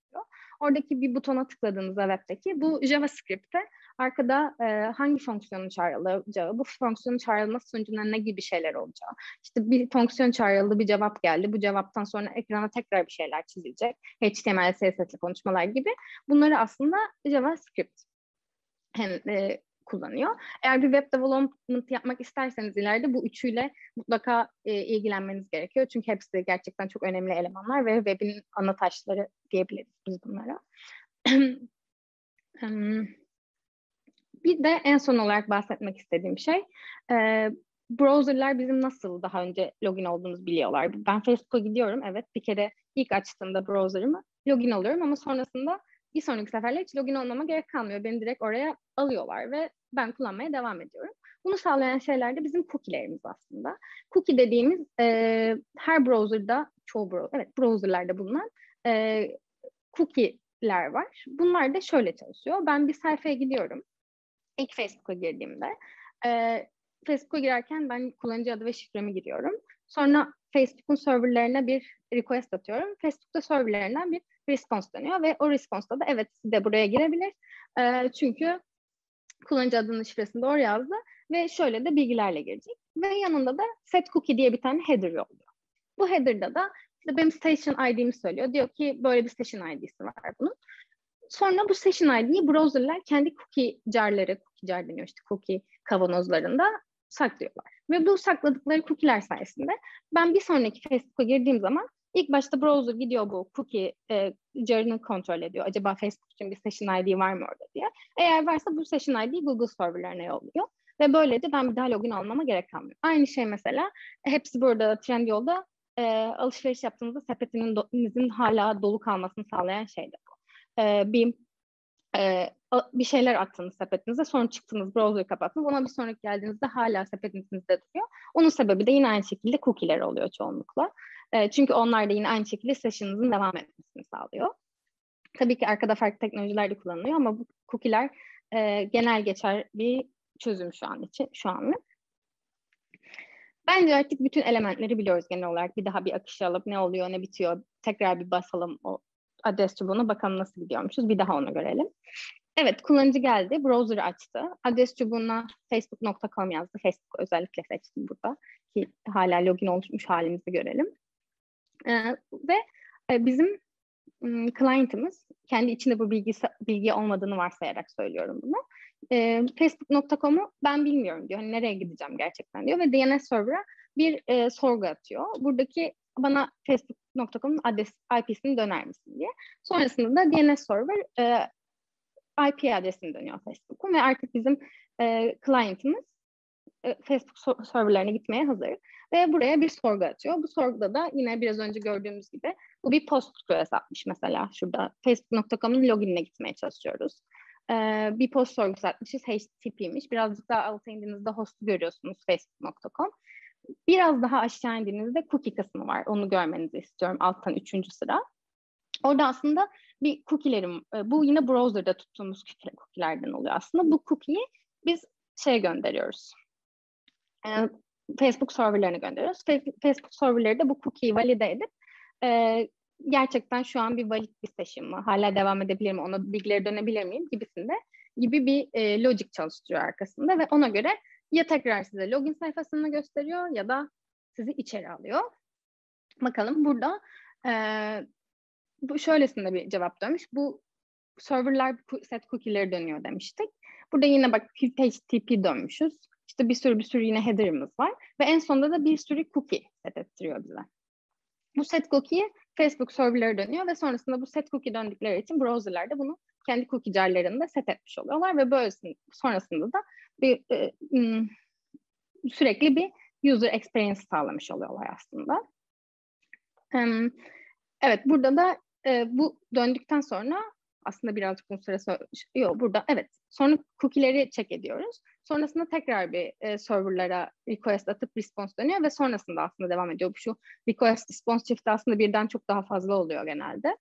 [SPEAKER 1] Oradaki bir butona tıkladığınızda web'deki bu JavaScript'te arkada e, hangi fonksiyonun çağrılacağı, bu fonksiyonun çağrılması sonucunda ne gibi şeyler olacağı. İşte bir fonksiyon çağrıldı, bir cevap geldi. Bu cevaptan sonra ekrana tekrar bir şeyler çizilecek. HTML, CSS konuşmalar gibi. Bunları aslında JavaScript hem e, kullanıyor. Eğer bir web development yapmak isterseniz ileride bu üçüyle mutlaka e, ilgilenmeniz gerekiyor. Çünkü hepsi gerçekten çok önemli elemanlar ve webin ana taşları diyebiliriz biz bunlara. bir de en son olarak bahsetmek istediğim şey e, browserlar bizim nasıl daha önce login olduğumuzu biliyorlar. Ben Facebook'a gidiyorum evet bir kere ilk açtığımda browser'ımı login oluyorum ama sonrasında bir sonraki seferle hiç login olmama gerek kalmıyor. Beni direkt oraya alıyorlar ve ben kullanmaya devam ediyorum. Bunu sağlayan şeyler de bizim cookie'lerimiz aslında. Cookie dediğimiz e, her browser'da, çoğu browser, evet browser'larda bulunan e, cookie'ler var. Bunlar da şöyle çalışıyor. Ben bir sayfaya gidiyorum. İlk Facebook'a girdiğimde e, Facebook'a girerken ben kullanıcı adı ve şifremi giriyorum. Sonra Facebook'un serverlerine bir request atıyorum. Facebook'ta serverlerinden bir response dönüyor ve o response'da da evet de buraya girebilir. E, çünkü kullanıcı adının şifresini doğru yazdı ve şöyle de bilgilerle girecek. Ve yanında da set cookie diye bir tane header yolluyor. Bu header'da da işte benim station ID'mi söylüyor. Diyor ki böyle bir station ID'si var bunun. Sonra bu session ID'yi browserlar kendi cookie jarları, cookie jar deniyor işte cookie kavanozlarında saklıyorlar. Ve bu sakladıkları cookie'ler sayesinde ben bir sonraki Facebook'a girdiğim zaman ilk başta browser gidiyor bu cookie e, jarını kontrol ediyor. Acaba Facebook için bir session ID var mı orada diye. Eğer varsa bu session ID'yi Google serverlarına yolluyor. Ve böylece ben bir daha login olmama gerek kalmıyor. Aynı şey mesela hepsi burada Trendyol'da e, alışveriş yaptığınızda sepetinizin hala dolu kalmasını sağlayan şey de bu. E, bir e, bir şeyler attınız sepetinize sonra çıktınız browser'ı kapattınız ona bir sonraki geldiğinizde hala sepetinizde duruyor. Onun sebebi de yine aynı şekilde cookie'ler oluyor çoğunlukla. E, çünkü onlar da yine aynı şekilde session'ınızın devam etmesini sağlıyor. Tabii ki arkada farklı teknolojiler de kullanılıyor ama bu cookie'ler e, genel geçer bir çözüm şu an için, şu anlık. Bence artık bütün elementleri biliyoruz genel olarak. Bir daha bir akış alıp ne oluyor, ne bitiyor, tekrar bir basalım o adres çubuğuna bakalım nasıl gidiyormuşuz. Bir daha onu görelim. Evet, kullanıcı geldi, browser açtı. Adres çubuğuna facebook.com yazdı. Facebook özellikle seçtim burada ki hala login olmuş halimizi görelim. Ee, ve e, bizim m, client'ımız kendi içinde bu bilgi bilgi olmadığını varsayarak söylüyorum bunu. E, Facebook.com'u ben bilmiyorum diyor. Hani nereye gideceğim gerçekten diyor ve DNS server'a bir e, sorgu atıyor. Buradaki bana Facebook.com'un adres IP'sini döner misin diye. Sonrasında da DNS server e, IP adresini dönüyor Facebook'un ve artık bizim e, client'ımız e, Facebook serverlerine gitmeye hazır. Ve buraya bir sorgu atıyor. Bu sorguda da yine biraz önce gördüğümüz gibi bu bir post request atmış mesela şurada. Facebook.com'un loginine gitmeye çalışıyoruz. Ee, bir post sorgusu atmışız. HTTP'ymiş. Birazcık daha alta indiğinizde host'u görüyorsunuz facebook.com. Biraz daha aşağı indiğinizde cookie kısmı var. Onu görmenizi istiyorum alttan üçüncü sıra. Orada aslında bir cookie'lerim, e, bu yine browser'da tuttuğumuz cookie'lerden oluyor aslında. Bu cookie'yi biz şey gönderiyoruz. Ee, Facebook serverlerine gönderiyoruz. Facebook serverleri de bu cookie'yi valide edip e, gerçekten şu an bir valid bir session mı? Hala devam edebilir mi? Ona bilgileri dönebilir miyim? Gibisinde gibi bir e, logic çalıştırıyor arkasında ve ona göre ya tekrar size login sayfasını gösteriyor ya da sizi içeri alıyor. Bakalım burada e, bu şöylesinde bir cevap dönmüş. Bu serverlar set cookie'leri dönüyor demiştik. Burada yine bak HTTP dönmüşüz. İşte bir sürü bir sürü yine header'ımız var. Ve en sonunda da bir sürü cookie set ettiriyor bize. Bu set cookie Facebook serverları dönüyor ve sonrasında bu set cookie döndükleri için browserlar da bunu kendi cookie jarlarında set etmiş oluyorlar ve böylesinde sonrasında da bir e, sürekli bir user experience sağlamış oluyorlar aslında. evet burada da e, bu döndükten sonra aslında birazcık bu süre yok burada evet sonra cookie'leri check ediyoruz. Sonrasında tekrar bir e, serverlara request atıp response dönüyor ve sonrasında aslında devam ediyor. Şu request response çifti aslında birden çok daha fazla oluyor genelde.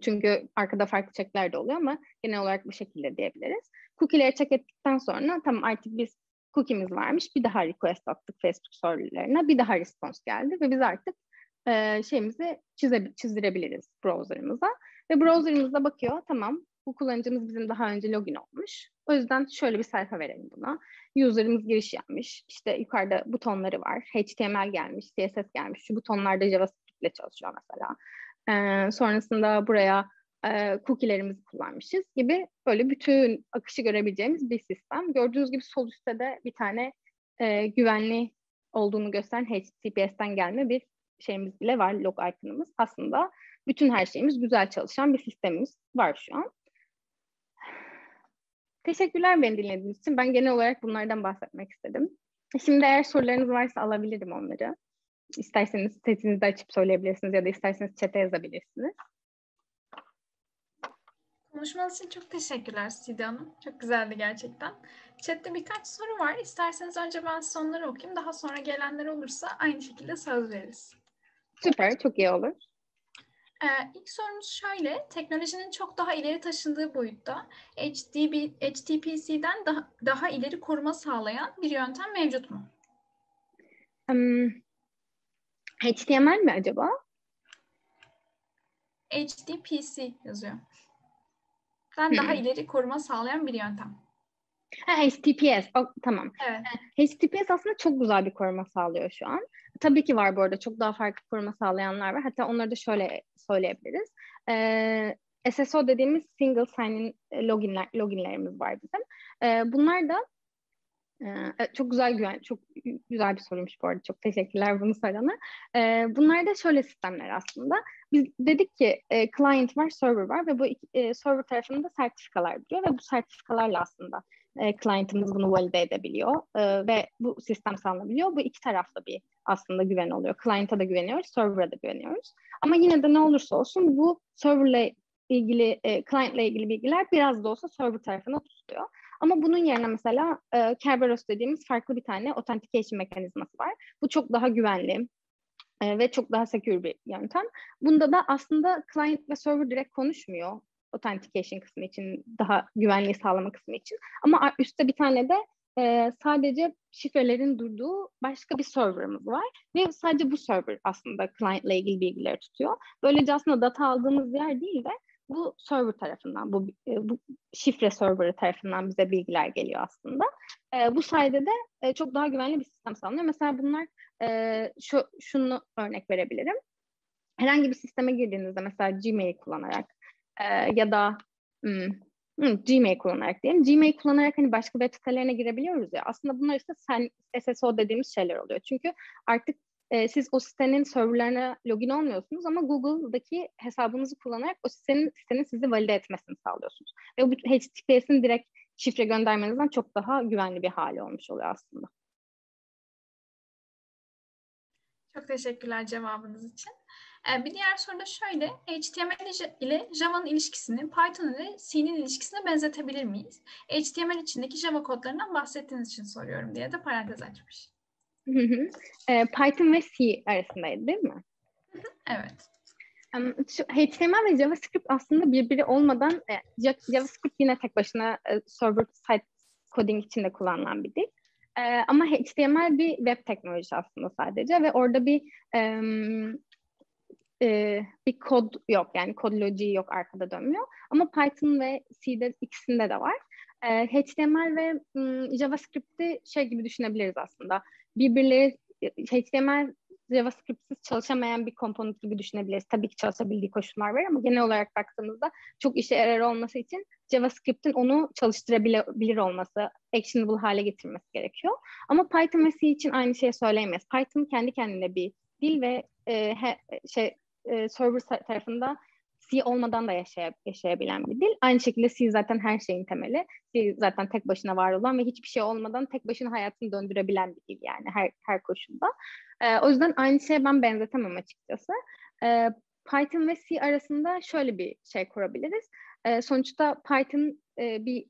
[SPEAKER 1] Çünkü arkada farklı checkler de oluyor ama genel olarak bu şekilde diyebiliriz. Cookie'leri check ettikten sonra tamam artık biz cookie'miz varmış. Bir daha request attık Facebook serverlerine. Bir daha response geldi ve biz artık e, şeyimizi çize, çizdirebiliriz browser'ımıza. Ve browser'ımızda bakıyor tamam bu kullanıcımız bizim daha önce login olmuş. O yüzden şöyle bir sayfa verelim buna. User'ımız giriş yapmış. İşte yukarıda butonları var. HTML gelmiş, CSS gelmiş. Şu butonlarda JavaScript ile çalışıyor mesela. Ee, sonrasında buraya e, cookie'lerimizi kullanmışız gibi böyle bütün akışı görebileceğimiz bir sistem. Gördüğünüz gibi sol üstte de bir tane e, güvenli olduğunu gösteren HTTPS'ten gelme bir şeyimiz bile var, log icon'ımız. Aslında bütün her şeyimiz güzel çalışan bir sistemimiz var şu an. Teşekkürler beni dinlediğiniz için. Ben genel olarak bunlardan bahsetmek istedim. Şimdi eğer sorularınız varsa alabilirim onları. İsterseniz sesinizi açıp söyleyebilirsiniz ya da isterseniz chat'e yazabilirsiniz.
[SPEAKER 2] Konuşmanız için çok teşekkürler Sidi Hanım. Çok güzeldi gerçekten. Chat'te birkaç soru var. İsterseniz önce ben sonları okuyayım. Daha sonra gelenler olursa aynı şekilde söz veririz.
[SPEAKER 1] Süper, çok iyi olur.
[SPEAKER 2] Ee, ilk sorumuz şöyle, teknolojinin çok daha ileri taşındığı boyutta HTTP, HTTPC'den daha, daha ileri koruma sağlayan bir yöntem mevcut mu?
[SPEAKER 1] Um, HTML mi acaba?
[SPEAKER 2] HTTPC yazıyor. Den daha ileri koruma sağlayan bir yöntem.
[SPEAKER 1] Ha, HTTPS, tamam.
[SPEAKER 2] Evet.
[SPEAKER 1] HTTPS aslında çok güzel bir koruma sağlıyor şu an. Tabii ki var bu arada çok daha farklı koruma sağlayanlar var. Hatta onları da şöyle söyleyebiliriz. Ee, SSO dediğimiz single sign-in loginler, loginlerimiz var bizim. Ee, bunlar da ee, çok güzel güven, çok güzel bir soruymuş bu arada. Çok teşekkürler bunu sorana. Ee, bunlar da şöyle sistemler aslında. Biz dedik ki e, client var, server var ve bu e, server tarafında sertifikalar duruyor ve bu sertifikalarla aslında e, client'ımız bunu valide edebiliyor e, ve bu sistem sağlanabiliyor. Bu iki taraflı bir aslında güven oluyor. Client'a da güveniyoruz, server'a da güveniyoruz. Ama yine de ne olursa olsun bu server'la ilgili, e, client'la ilgili bilgiler biraz da olsa server tarafına tutuluyor. Ama bunun yerine mesela e, Kerberos dediğimiz farklı bir tane authentication mekanizması var. Bu çok daha güvenli e, ve çok daha secure bir yöntem. Bunda da aslında client ve server direkt konuşmuyor authentication kısmı için, daha güvenliği sağlama kısmı için. Ama üstte bir tane de e, sadece şifrelerin durduğu başka bir serverımız var. Ve sadece bu server aslında client ile ilgili bilgileri tutuyor. Böylece aslında data aldığımız yer değil de bu server tarafından, bu, e, bu şifre serverı tarafından bize bilgiler geliyor aslında. E, bu sayede de e, çok daha güvenli bir sistem sağlanıyor. Mesela bunlar e, şu şunu örnek verebilirim. Herhangi bir sisteme girdiğinizde mesela Gmail kullanarak e, ya da hmm, hmm, Gmail kullanarak diyelim. Gmail kullanarak hani başka web sitelerine girebiliyoruz ya. Aslında bunlar işte SSO dediğimiz şeyler oluyor. Çünkü artık e, siz o sitenin serverlarına login olmuyorsunuz ama Google'daki hesabınızı kullanarak o sitenin, sitenin sizi valide etmesini sağlıyorsunuz. Ve bu HTTPS'in direkt şifre göndermenizden çok daha güvenli bir hali olmuş oluyor aslında.
[SPEAKER 2] Çok teşekkürler cevabınız için. Ee, bir diğer soru da şöyle. HTML ile Java'nın ilişkisini Python ile C'nin ilişkisine benzetebilir miyiz? HTML içindeki Java kodlarından bahsettiğiniz için soruyorum diye de parantez açmış.
[SPEAKER 1] E, Python ve C arasındaydı değil mi?
[SPEAKER 2] evet.
[SPEAKER 1] Um, şu HTML ve JavaScript aslında birbiri olmadan e, JavaScript yine tek başına e, server side coding içinde kullanılan bir dil. E, ama HTML bir web teknolojisi aslında sadece ve orada bir e, bir kod yok yani kod lojiği yok arkada dönmüyor. Ama Python ve C'de ikisinde de var. E, HTML ve um, JavaScript'i şey gibi düşünebiliriz aslında birbirleri HTML JavaScript'siz çalışamayan bir komponent gibi düşünebiliriz. Tabii ki çalışabildiği koşullar var ama genel olarak baktığımızda çok işe yarar olması için JavaScript'in onu çalıştırabilir olması, actionable hale getirmesi gerekiyor. Ama Python ve C için aynı şeyi söyleyemeyiz. Python kendi kendine bir dil ve e, he, şey e, server tarafında C olmadan da yaşay yaşayabilen bir dil. Aynı şekilde C zaten her şeyin temeli. C zaten tek başına var olan ve hiçbir şey olmadan tek başına hayatını döndürebilen bir dil yani her, her koşulda. Ee, o yüzden aynı şeye ben benzetemem açıkçası. Ee, Python ve C arasında şöyle bir şey kurabiliriz. Ee, sonuçta Python e, bir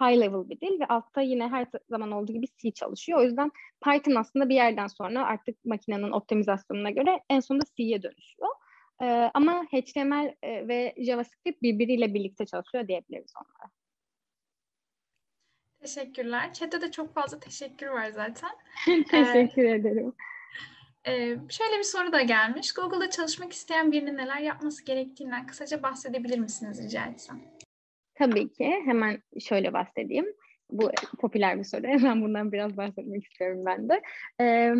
[SPEAKER 1] high level bir dil ve altta yine her zaman olduğu gibi C çalışıyor. O yüzden Python aslında bir yerden sonra artık makinenin optimizasyonuna göre en sonunda C'ye dönüşüyor. E, ama HTML e, ve JavaScript birbiriyle birlikte çalışıyor diyebiliriz onlara.
[SPEAKER 2] Teşekkürler. Chat'te de çok fazla teşekkür var zaten.
[SPEAKER 1] Teşekkür ee, ederim.
[SPEAKER 2] E, şöyle bir soru da gelmiş. Google'da çalışmak isteyen birinin neler yapması gerektiğinden kısaca bahsedebilir misiniz rica etsem?
[SPEAKER 1] Tabii ki. Hemen şöyle bahsedeyim. Bu popüler bir soru. Hemen bundan biraz bahsetmek istiyorum ben de. Ee,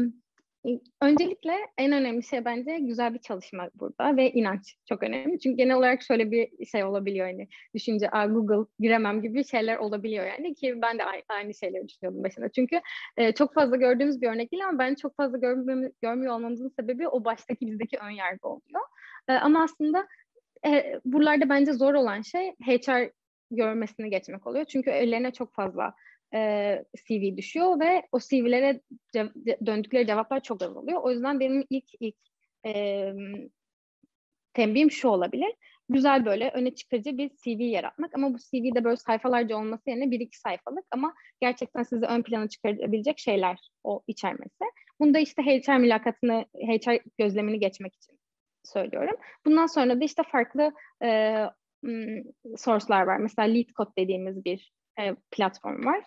[SPEAKER 1] Öncelikle en önemli şey bence güzel bir çalışma burada ve inanç çok önemli. Çünkü genel olarak şöyle bir şey olabiliyor hani düşünce Aa, Google giremem gibi şeyler olabiliyor yani ki ben de aynı şeyleri düşünüyordum başında. Çünkü e, çok fazla gördüğümüz bir örnek değil ama ben çok fazla görmüyor, görmüyor olmamızın sebebi o baştaki bizdeki ön yargı oluyor. E, ama aslında e, buralarda bence zor olan şey HR görmesini geçmek oluyor. Çünkü ellerine çok fazla e, CV düşüyor ve o CV'lere cev- döndükleri cevaplar çok az oluyor. O yüzden benim ilk ilk e, tembihim şu olabilir. Güzel böyle öne çıkıcı bir CV yaratmak ama bu CV'de böyle sayfalarca olması yerine bir iki sayfalık ama gerçekten sizi ön plana çıkarabilecek şeyler o içermesi. Bunda işte HR mülakatını, HR gözlemini geçmek için söylüyorum. Bundan sonra da işte farklı e, source'lar var. Mesela LeetCode dediğimiz bir e, platform var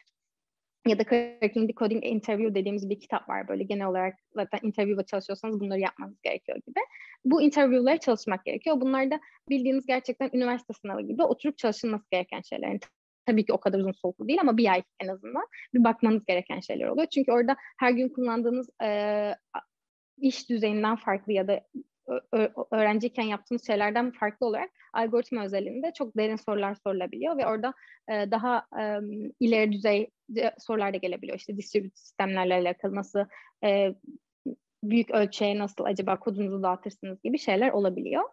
[SPEAKER 1] ya da Cracking the Coding Interview dediğimiz bir kitap var böyle genel olarak zaten interview'da çalışıyorsanız bunları yapmanız gerekiyor gibi. Bu interview'lara çalışmak gerekiyor. Bunlar da bildiğiniz gerçekten üniversite sınavı gibi oturup çalışılması gereken şeyler. Yani tabii ki o kadar uzun soluklu değil ama bir ay en azından bir bakmanız gereken şeyler oluyor. Çünkü orada her gün kullandığınız e, iş düzeyinden farklı ya da öğrenciyken yaptığımız şeylerden farklı olarak algoritma özelinde çok derin sorular sorulabiliyor ve orada e, daha e, ileri düzey sorular da gelebiliyor. İşte distribüt sistemlerle alakalı nasıl e, büyük ölçeğe nasıl acaba kodunuzu dağıtırsınız gibi şeyler olabiliyor.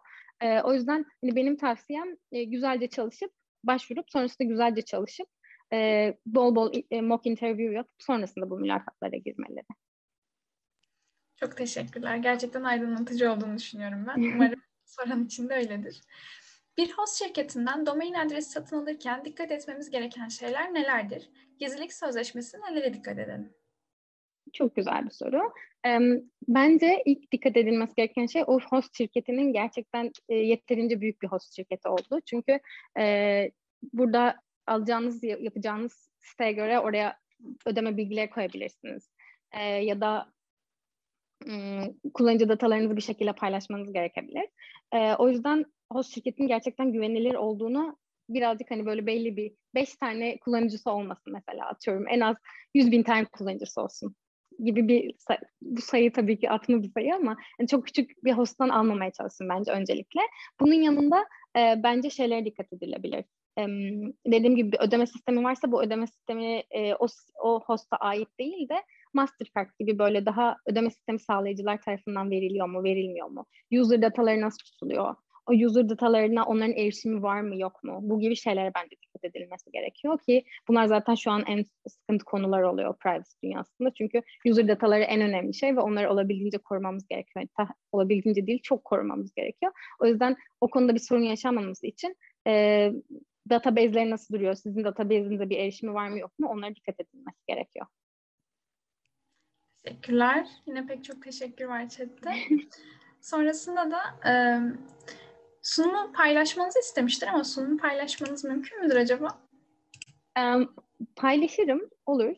[SPEAKER 1] E, o yüzden hani benim tavsiyem e, güzelce çalışıp başvurup sonrasında güzelce çalışıp e, bol bol e, mock interview yapıp sonrasında bu mülakatlara girmeleri.
[SPEAKER 2] Çok teşekkürler. Gerçekten aydınlatıcı olduğunu düşünüyorum ben. Umarım soran için de öyledir. Bir host şirketinden domain adresi satın alırken dikkat etmemiz gereken şeyler nelerdir? Gizlilik sözleşmesi nelere dikkat edelim?
[SPEAKER 1] Çok güzel bir soru. Bence ilk dikkat edilmesi gereken şey o host şirketinin gerçekten e, yeterince büyük bir host şirketi olduğu. Çünkü e, burada alacağınız, yapacağınız siteye göre oraya ödeme bilgileri koyabilirsiniz. E, ya da kullanıcı datalarınızı bir şekilde paylaşmanız gerekebilir. o yüzden host şirketin gerçekten güvenilir olduğunu birazcık hani böyle belli bir beş tane kullanıcısı olmasın mesela atıyorum. En az 100 bin tane kullanıcısı olsun gibi bir say- bu sayı tabii ki atma bir sayı ama yani çok küçük bir host'tan almamaya çalışsın bence öncelikle. Bunun yanında e, bence şeylere dikkat edilebilir. E, dediğim gibi bir ödeme sistemi varsa bu ödeme sistemi e, o, o host'a ait değil de Mastercard gibi böyle daha ödeme sistemi sağlayıcılar tarafından veriliyor mu, verilmiyor mu? User dataları nasıl tutuluyor? o user datalarına onların erişimi var mı yok mu? Bu gibi şeylere bence dikkat edilmesi gerekiyor ki bunlar zaten şu an en sıkıntı konular oluyor privacy dünyasında. Çünkü user dataları en önemli şey ve onları olabildiğince korumamız gerekiyor. Yani olabildiğince değil çok korumamız gerekiyor. O yüzden o konuda bir sorun yaşanmaması için e, database'leri nasıl duruyor? Sizin database'inize bir erişimi var mı yok mu? Onlara dikkat edilmesi gerekiyor.
[SPEAKER 2] Teşekkürler. Yine pek çok teşekkür var chatte. Sonrasında da e, Sunumu paylaşmanızı istemiştir ama sunumu paylaşmanız mümkün müdür acaba?
[SPEAKER 1] Um, paylaşırım. Olur.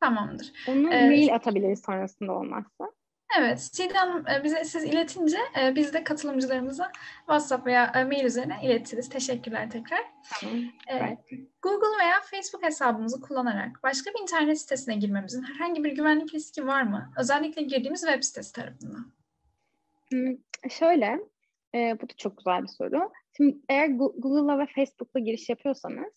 [SPEAKER 2] Tamamdır.
[SPEAKER 1] Onu ee, mail atabiliriz sonrasında olmazsa.
[SPEAKER 2] Evet, Hanım e, bize siz iletince e, biz de katılımcılarımıza WhatsApp veya e, mail üzerine iletiriz. Teşekkürler tekrar. Tamam. Evet. Google veya Facebook hesabımızı kullanarak başka bir internet sitesine girmemizin herhangi bir güvenlik riski var mı? Özellikle girdiğimiz web sitesi tarafından.
[SPEAKER 1] Hmm, şöyle, bu da çok güzel bir soru. Şimdi eğer Google'la ve Facebook'la giriş yapıyorsanız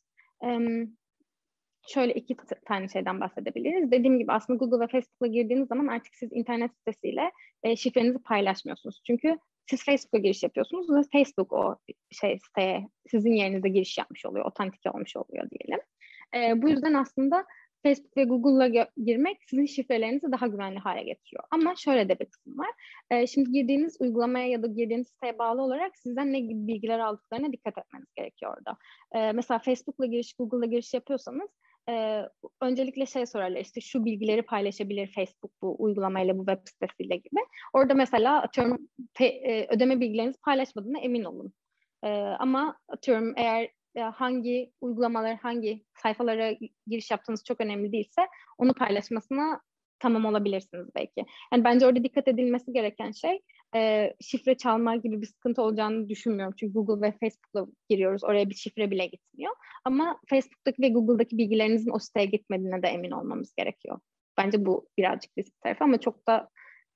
[SPEAKER 1] şöyle iki tane şeyden bahsedebiliriz. Dediğim gibi aslında Google ve Facebook'la girdiğiniz zaman artık siz internet sitesiyle e, şifrenizi paylaşmıyorsunuz. Çünkü siz Facebook'a giriş yapıyorsunuz ve Facebook o şey siteye sizin yerinize giriş yapmış oluyor, otantike olmuş oluyor diyelim. E, bu yüzden aslında Facebook ve Google'la girmek sizin şifrelerinizi daha güvenli hale getiriyor. Ama şöyle de bir kısım var. E, şimdi girdiğiniz uygulamaya ya da girdiğiniz siteye bağlı olarak sizden ne gibi bilgiler aldıklarına dikkat etmeniz gerekiyor orada. E, mesela Facebook'la giriş, Google'la giriş yapıyorsanız e, öncelikle şey sorarlar işte şu bilgileri paylaşabilir Facebook bu uygulamayla bu web sitesiyle gibi. Orada mesela atıyorum te, e, ödeme bilgilerinizi paylaşmadığına emin olun. E, ama atıyorum eğer hangi uygulamalar, hangi sayfalara giriş yaptığınız çok önemli değilse onu paylaşmasına tamam olabilirsiniz belki. Yani bence orada dikkat edilmesi gereken şey e, şifre çalma gibi bir sıkıntı olacağını düşünmüyorum. Çünkü Google ve Facebook'la giriyoruz. Oraya bir şifre bile gitmiyor. Ama Facebook'taki ve Google'daki bilgilerinizin o siteye gitmediğine de emin olmamız gerekiyor. Bence bu birazcık risk tarafı ama çok da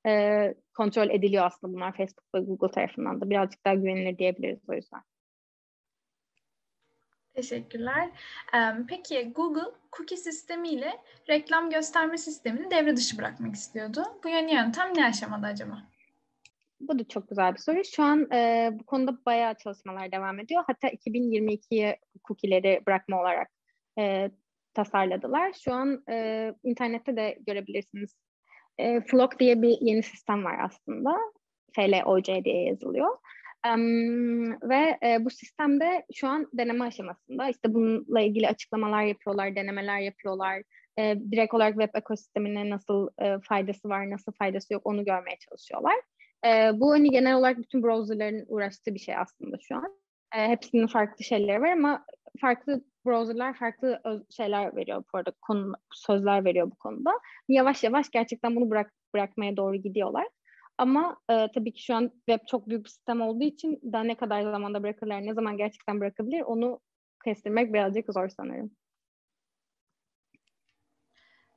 [SPEAKER 1] e, kontrol ediliyor aslında bunlar Facebook ve Google tarafından da. Birazcık daha güvenilir diyebiliriz o yüzden.
[SPEAKER 2] Teşekkürler. Peki Google cookie sistemiyle reklam gösterme sistemini devre dışı bırakmak istiyordu. Bu yeni yöntem ne aşamada acaba?
[SPEAKER 1] Bu da çok güzel bir soru. Şu an e, bu konuda bayağı çalışmalar devam ediyor. Hatta 2022'ye cookie'leri bırakma olarak e, tasarladılar. Şu an e, internette de görebilirsiniz. E, Flock diye bir yeni sistem var aslında. FLOC diye yazılıyor. Um, ve e, bu sistemde şu an deneme aşamasında. İşte bununla ilgili açıklamalar yapıyorlar, denemeler yapıyorlar. E, direkt olarak web ekosistemine nasıl e, faydası var, nasıl faydası yok onu görmeye çalışıyorlar. E, bu hani genel olarak bütün browserların uğraştığı bir şey aslında şu an. E, hepsinin farklı şeyleri var ama farklı browserlar farklı şeyler veriyor bu arada konu sözler veriyor bu konuda. Yavaş yavaş gerçekten bunu bırak bırakmaya doğru gidiyorlar. Ama e, tabii ki şu an web çok büyük bir sistem olduğu için daha ne kadar zamanda bırakırlar, ne zaman gerçekten bırakabilir onu kestirmek birazcık zor sanırım.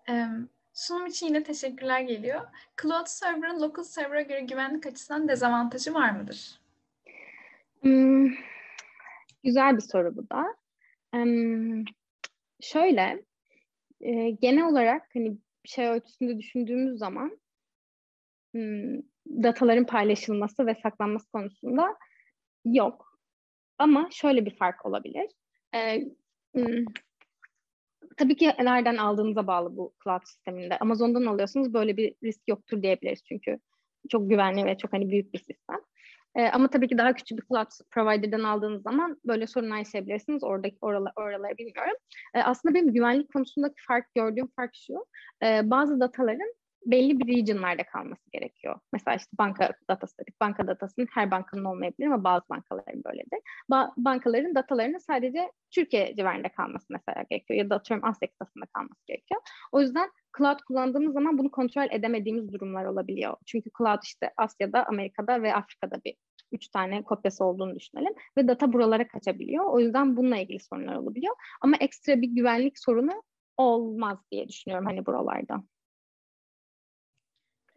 [SPEAKER 2] Um, sunum için yine teşekkürler geliyor. Cloud Server'ın local server'a göre güvenlik açısından dezavantajı var mıdır?
[SPEAKER 1] Hmm, güzel bir soru bu da. Um, şöyle, e, genel olarak hani şey ölçüsünde düşündüğümüz zaman hmm, dataların paylaşılması ve saklanması konusunda yok. Ama şöyle bir fark olabilir. Ee, hmm, tabii ki nereden aldığınıza bağlı bu cloud sisteminde. Amazon'dan alıyorsunuz böyle bir risk yoktur diyebiliriz çünkü çok güvenli ve çok hani büyük bir sistem. Ee, ama tabii ki daha küçük bir cloud provider'dan aldığınız zaman böyle sorunlar yaşayabilirsiniz. Oradaki oralar, oraları bilmiyorum. Ee, aslında benim güvenlik konusundaki fark gördüğüm fark şu. Ee, bazı dataların belli bir regionlarda kalması gerekiyor. Mesela işte banka datası. Banka datasının her bankanın olmayabilir ama bazı bankaların böyledir. Ba- bankaların datalarının sadece Türkiye civarında kalması mesela gerekiyor ya da atıyorum Asya kıtasında kalması gerekiyor. O yüzden cloud kullandığımız zaman bunu kontrol edemediğimiz durumlar olabiliyor. Çünkü cloud işte Asya'da, Amerika'da ve Afrika'da bir üç tane kopyası olduğunu düşünelim ve data buralara kaçabiliyor. O yüzden bununla ilgili sorunlar olabiliyor. Ama ekstra bir güvenlik sorunu olmaz diye düşünüyorum hani buralarda.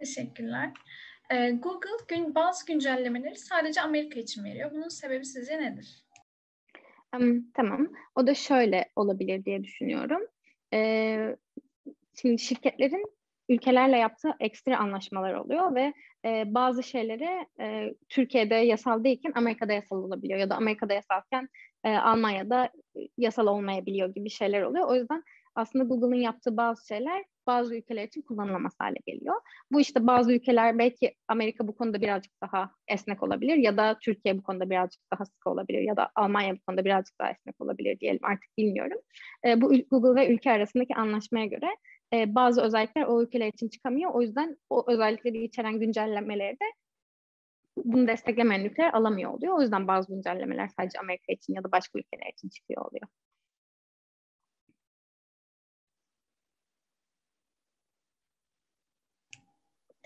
[SPEAKER 2] Teşekkürler. Ee, Google gün, bazı güncellemeleri sadece Amerika için veriyor. Bunun sebebi sizce nedir?
[SPEAKER 1] Um, tamam. O da şöyle olabilir diye düşünüyorum. Ee, şimdi şirketlerin ülkelerle yaptığı ekstra anlaşmalar oluyor ve e, bazı şeyleri e, Türkiye'de yasal değilken Amerika'da yasal olabiliyor ya da Amerika'da yasalken e, Almanya'da yasal olmayabiliyor gibi şeyler oluyor. O yüzden aslında Google'ın yaptığı bazı şeyler bazı ülkeler için kullanılamaz hale geliyor. Bu işte bazı ülkeler belki Amerika bu konuda birazcık daha esnek olabilir ya da Türkiye bu konuda birazcık daha sıkı olabilir ya da Almanya bu konuda birazcık daha esnek olabilir diyelim artık bilmiyorum. E, bu Google ve ülke arasındaki anlaşmaya göre e, bazı özellikler o ülkeler için çıkamıyor. O yüzden o özellikleri içeren güncellemeleri de bunu desteklemeyen ülkeler alamıyor oluyor. O yüzden bazı güncellemeler sadece Amerika için ya da başka ülkeler için çıkıyor oluyor.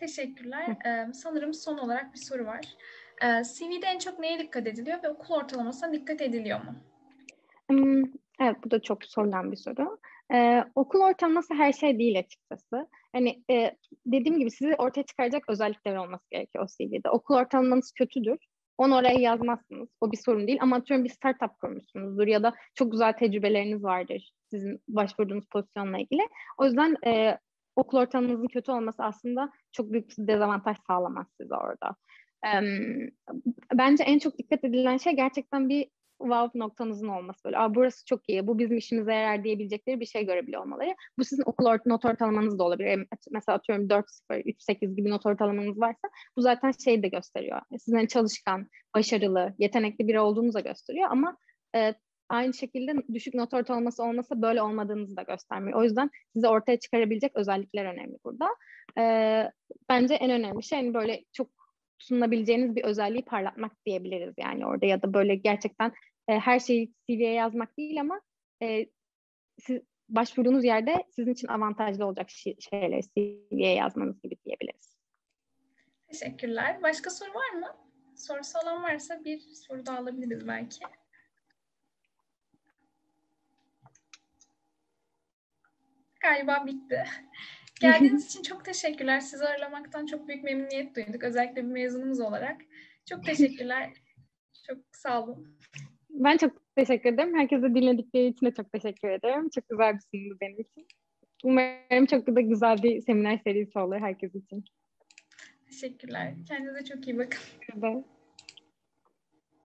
[SPEAKER 2] Teşekkürler. Ee, sanırım son olarak bir soru var. Ee, CV'de en çok neye dikkat ediliyor ve okul ortalamasına dikkat ediliyor mu?
[SPEAKER 1] Hmm, evet, bu da çok sorulan bir soru. Ee, okul ortalaması her şey değil açıkçası. Hani e, dediğim gibi sizi ortaya çıkaracak özellikler olması gerekiyor o CV'de. Okul ortalamanız kötüdür. Onu oraya yazmazsınız. O bir sorun değil. Ama atıyorum bir startup kurmuşsunuzdur ya da çok güzel tecrübeleriniz vardır sizin başvurduğunuz pozisyonla ilgili. O yüzden e, okul ortamınızın kötü olması aslında çok büyük bir dezavantaj sağlamaz size orada. bence en çok dikkat edilen şey gerçekten bir wow noktanızın olması böyle. Aa, burası çok iyi, bu bizim işimize yarar diyebilecekleri bir şey görebiliyor olmaları. Bu sizin okul ort not ortalamanız da olabilir. Mesela atıyorum 4-0, 3-8 gibi not ortalamanız varsa bu zaten şeyi de gösteriyor. Sizin çalışkan, başarılı, yetenekli biri olduğunuzu da gösteriyor ama e, aynı şekilde düşük not ortalaması olmasa böyle olmadığınızı da göstermiyor. O yüzden size ortaya çıkarabilecek özellikler önemli burada. Ee, bence en önemli şey hani böyle çok sunabileceğiniz bir özelliği parlatmak diyebiliriz yani orada ya da böyle gerçekten e, her şeyi CV'ye yazmak değil ama e, siz başvurduğunuz yerde sizin için avantajlı olacak şeyleri CV'ye yazmanız gibi diyebiliriz.
[SPEAKER 2] Teşekkürler. Başka soru var mı? Sorusu olan varsa bir soru daha alabiliriz belki. Galiba bitti. Geldiğiniz için çok teşekkürler. Sizi ağırlamaktan çok büyük memnuniyet duyduk. Özellikle bir mezunumuz olarak. Çok teşekkürler. çok sağ olun.
[SPEAKER 1] Ben çok teşekkür ederim. Herkese dinledikleri için de çok teşekkür ederim. Çok güzel bir sunumdu benim için. Umarım çok da güzel bir seminer serisi olur herkes için.
[SPEAKER 2] Teşekkürler. Kendinize çok iyi bakın.
[SPEAKER 1] Evet.